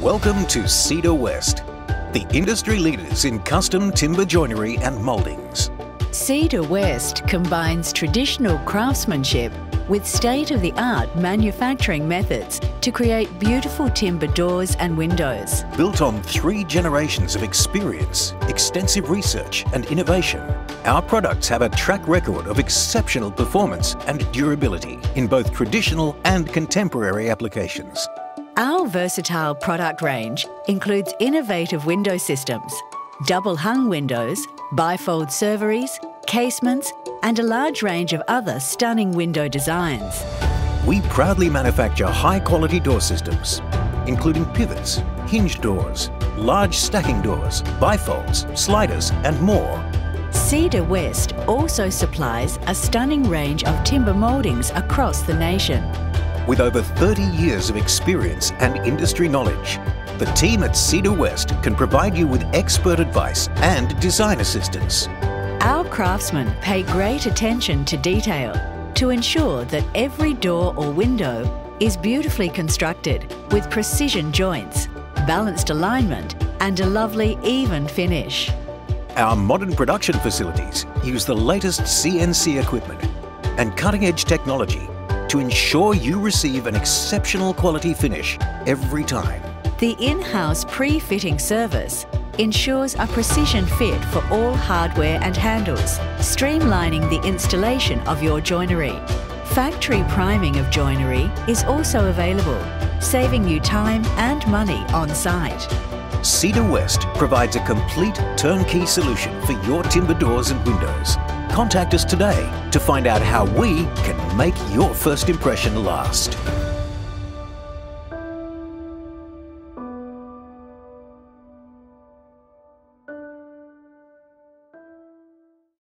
Welcome to Cedar West, the industry leaders in custom timber joinery and mouldings. Cedar West combines traditional craftsmanship with state-of-the-art manufacturing methods to create beautiful timber doors and windows. Built on three generations of experience, extensive research and innovation, our products have a track record of exceptional performance and durability in both traditional and contemporary applications. Our versatile product range includes innovative window systems, double hung windows, bifold serveries, casements, and a large range of other stunning window designs. We proudly manufacture high quality door systems, including pivots, hinge doors, large stacking doors, bifolds, sliders, and more. Cedar West also supplies a stunning range of timber mouldings across the nation. With over 30 years of experience and industry knowledge, the team at Cedar West can provide you with expert advice and design assistance. Our craftsmen pay great attention to detail to ensure that every door or window is beautifully constructed with precision joints, balanced alignment and a lovely even finish. Our modern production facilities use the latest CNC equipment and cutting-edge technology to ensure you receive an exceptional quality finish every time. The in-house pre-fitting service ensures a precision fit for all hardware and handles, streamlining the installation of your joinery. Factory priming of joinery is also available, saving you time and money on site. Cedar West provides a complete turnkey solution for your timber doors and windows. Contact us today to find out how we can make your first impression last.